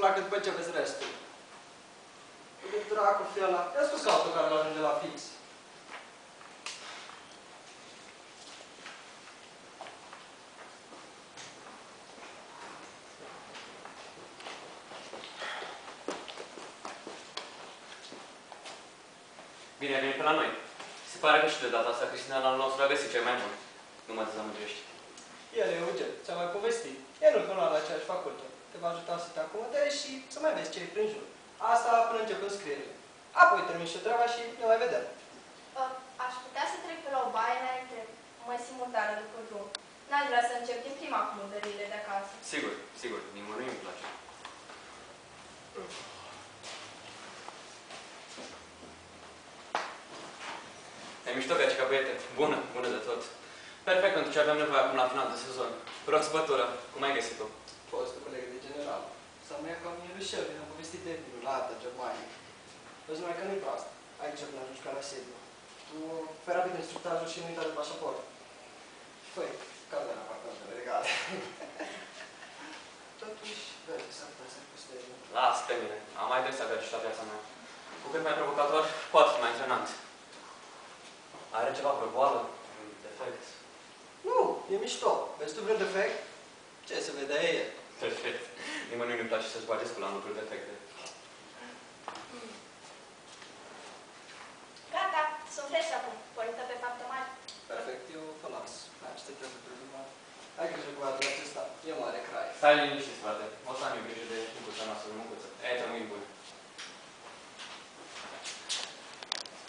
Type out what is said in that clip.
placă după ce vezi restul. De dracu fi ăla. I-a spus că autocarul ajunge la fix. Bine ai venit pe la noi. Se pare că și de data asta Cristina la nostru a găsit cel mai mult. Nu mă dezamăgești. El e Eugen, ți-am mai povestit. El nu continuă la aceeași facultate. Te va ajuta să te acomodezi și să mai vezi ce e prin jur. Asta până încep înscrierile. Apoi termin și treaba și ne mai vedem. Uh, Aș putea să trec pe la o baie înainte, mai simultană după drum. N-aș vrea să încep din prima cu murdările de acasă. Sigur, sigur, nimănui nu-i place. E mișto ca cica băiete. Bună, bună de tot. Perfect pentru ce avem nevoie acum la final de sezon. Rog săpătură, cum ai găsit-o? Fostul coleg de general. Să mă ia ca mie lui Shelby, am povestit de minunată Germania. Vezi numai că nu-i proastă. Aici până ajungi ca la sediu. Tu fai rapid instructajul și nu uita de pașaport. Făi, cald în apartamentele regale. Totuși, vezi, s-ar putea să-i pustezi. Las pe mine. Am mai des avea și la viața mea. Cu cât mai provocator, cu atât mai antrenant. Are ceva vreo boală? Un defect? Nu, e mișto. Vezi tu vreun defect? Ce se vede e? Perfect. Nimănui nu-i place să-și bage cu la lucruri defecte. Gata, sunt fresh acum. Pornită pe fapte mari. Perfect, eu vă las. Mai așteptăm pe prima. Ai grijă cu băiatul acesta. E mare crai. Stai liniștit, frate. O să am eu grijă